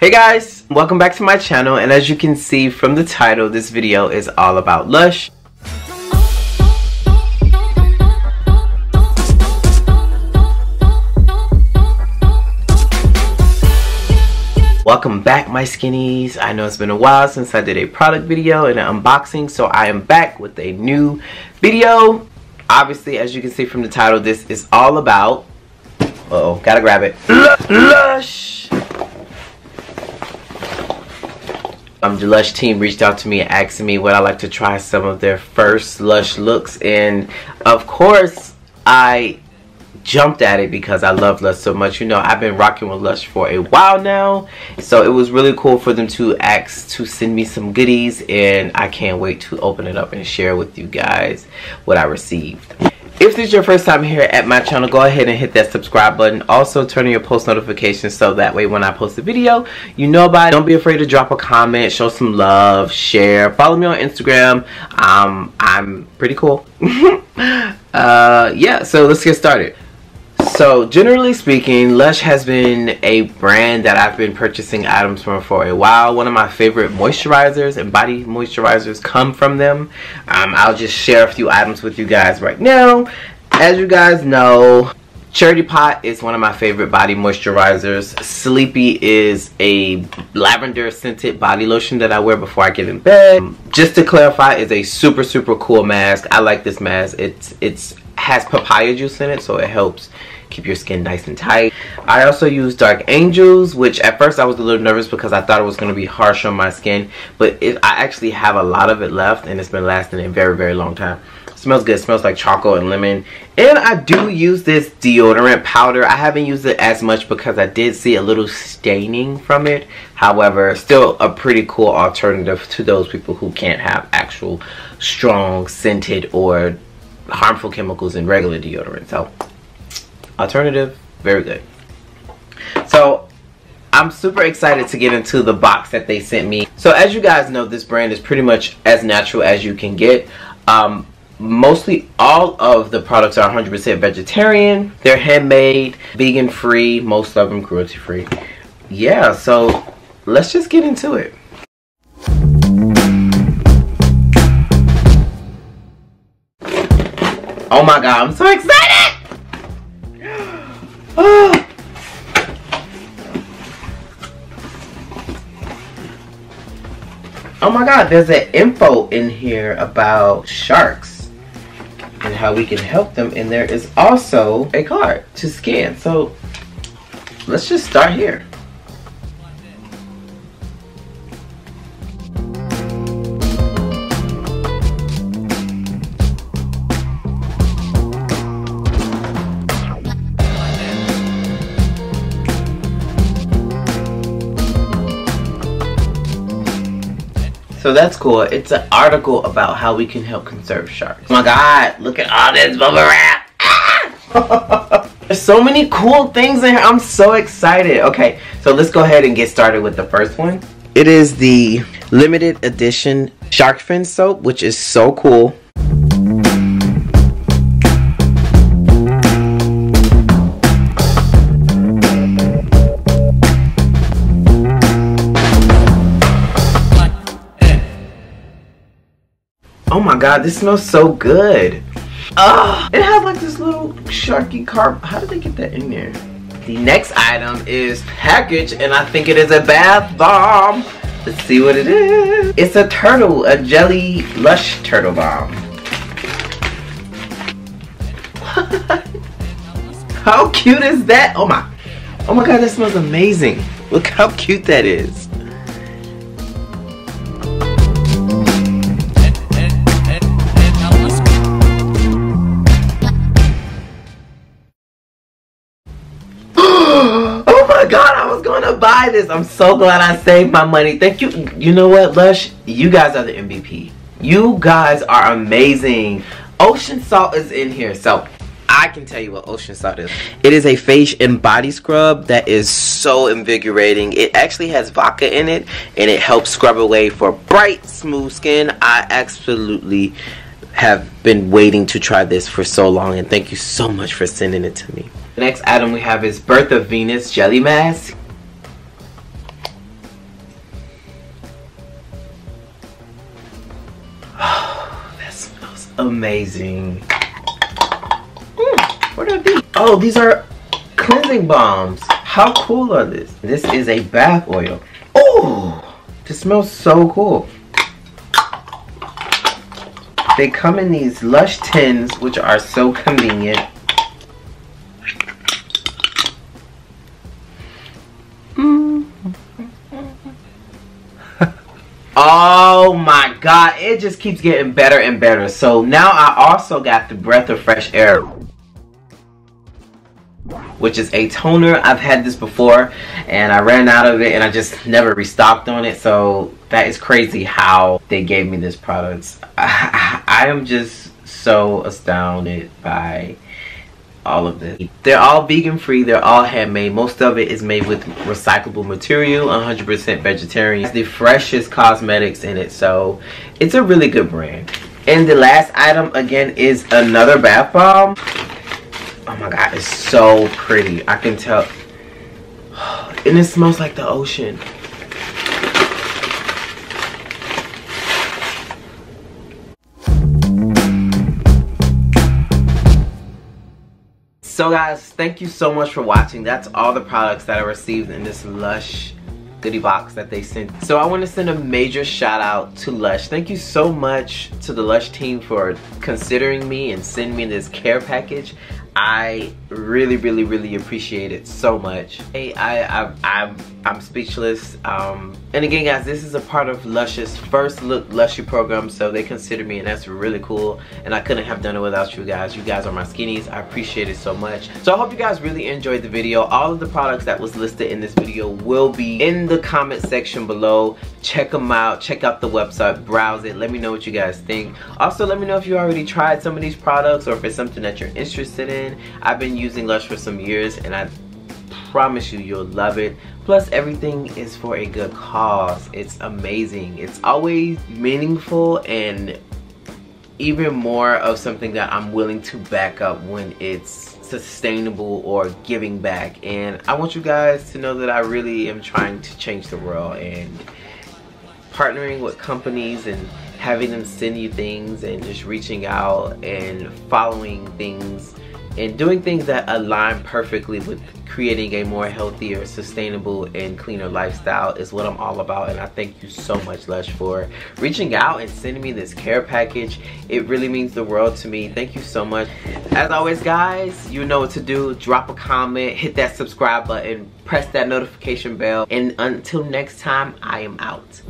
Hey guys, welcome back to my channel and as you can see from the title, this video is all about Lush. Welcome back my skinnies. I know it's been a while since I did a product video and an unboxing so I am back with a new video. Obviously as you can see from the title this is all about, uh oh gotta grab it, Lush! Um, the Lush team reached out to me asked me would I like to try some of their first Lush looks and of course I jumped at it because I love Lush so much. You know, I've been rocking with Lush for a while now. So it was really cool for them to ask to send me some goodies and I can't wait to open it up and share with you guys what I received. If this is your first time here at my channel, go ahead and hit that subscribe button. Also, turn on your post notifications so that way when I post a video, you know about it. Don't be afraid to drop a comment, show some love, share. Follow me on Instagram. Um, I'm pretty cool. uh, yeah, so let's get started. So generally speaking, Lush has been a brand that I've been purchasing items from for a while. One of my favorite moisturizers and body moisturizers come from them. Um, I'll just share a few items with you guys right now. As you guys know, Charity Pot is one of my favorite body moisturizers. Sleepy is a lavender scented body lotion that I wear before I get in bed. Just to clarify, is a super super cool mask. I like this mask. It's it's has papaya juice in it, so it helps keep your skin nice and tight. I also use Dark Angels, which at first I was a little nervous because I thought it was going to be harsh on my skin. But it, I actually have a lot of it left and it's been lasting a very, very long time. Smells good. Smells like chocolate and lemon. And I do use this deodorant powder. I haven't used it as much because I did see a little staining from it. However, still a pretty cool alternative to those people who can't have actual strong scented or harmful chemicals in regular deodorant. So alternative very good. So I'm super excited to get into the box that they sent me. So as you guys know this brand is pretty much as natural as you can get. Um, mostly all of the products are 100% vegetarian. They're handmade vegan free most of them cruelty free. Yeah so let's just get into it. Oh my god, I'm so excited! Oh my god, there's an info in here about sharks and how we can help them. And there is also a card to scan. So let's just start here. So that's cool. It's an article about how we can help conserve sharks. Oh my god, look at all this bubble wrap. Ah! There's so many cool things in here. I'm so excited. Okay, so let's go ahead and get started with the first one. It is the limited edition shark fin soap, which is so cool. Oh my god, this smells so good. Ah, it has like this little sharky carp. How did they get that in there? The next item is packaged and I think it is a bath bomb. Let's see what it is. It's a turtle, a jelly lush turtle bomb. how cute is that? Oh my, oh my god, that smells amazing. Look how cute that is. Buy this. I'm so glad I saved my money. Thank you. You know what, Lush? You guys are the MVP. You guys are amazing. Ocean salt is in here. So I can tell you what ocean salt is. It is a face and body scrub that is so invigorating. It actually has vodka in it and it helps scrub away for bright, smooth skin. I absolutely have been waiting to try this for so long and thank you so much for sending it to me. The next item we have is Birth of Venus Jelly Mask. Amazing. Mm, what are these? Oh, these are cleansing balms. How cool are this? This is a bath oil. Oh, this smells so cool. They come in these Lush tins, which are so convenient. Oh my god, it just keeps getting better and better. So now I also got the Breath of Fresh Air which is a toner. I've had this before and I ran out of it and I just never restocked on it. So that is crazy how they gave me this product. I, I am just so astounded by all of this. They're all vegan free, they're all handmade. Most of it is made with recyclable material, 100% vegetarian. It's the freshest cosmetics in it, so it's a really good brand. And the last item again is another bath bomb. Oh my god, it's so pretty. I can tell. And it smells like the ocean. So guys, thank you so much for watching. That's all the products that I received in this Lush goodie box that they sent. So I want to send a major shout out to Lush. Thank you so much to the Lush team for considering me and sending me this care package. I really, really, really appreciate it so much. Hey, I, I, I'm, I'm speechless. Um, and again, guys, this is a part of Lush's first look Lushy program, so they consider me, and that's really cool. And I couldn't have done it without you guys. You guys are my skinnies. I appreciate it so much. So I hope you guys really enjoyed the video. All of the products that was listed in this video will be in the comment section below. Check them out. Check out the website. Browse it. Let me know what you guys think. Also, let me know if you already tried some of these products or if it's something that you're interested in I've been using Lush for some years and I promise you you'll love it. Plus everything is for a good cause. It's amazing. It's always meaningful and even more of something that I'm willing to back up when it's sustainable or giving back. And I want you guys to know that I really am trying to change the world and partnering with companies and having them send you things and just reaching out and following things and doing things that align perfectly with creating a more healthier, sustainable, and cleaner lifestyle is what I'm all about. And I thank you so much, Lush, for reaching out and sending me this care package. It really means the world to me. Thank you so much. As always, guys, you know what to do. Drop a comment, hit that subscribe button, press that notification bell. And until next time, I am out.